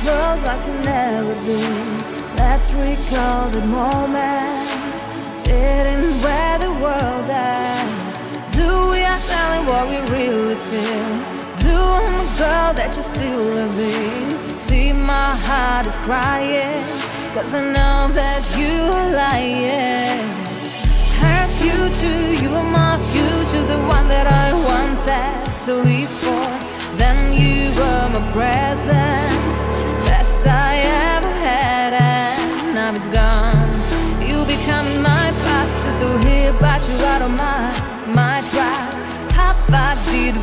close like you've never been. Let's recall the moment, sitting where the world ends. Do we are telling what we really feel? Do I'm a girl that you still love? See, my heart is crying, cause I know that you are lying. Hurt you too, you are my future, the one that I wanted to live for. Then you were my present, best I ever had, and now it's gone. You becoming my past, still here, but you're out of my, my trust. How far did?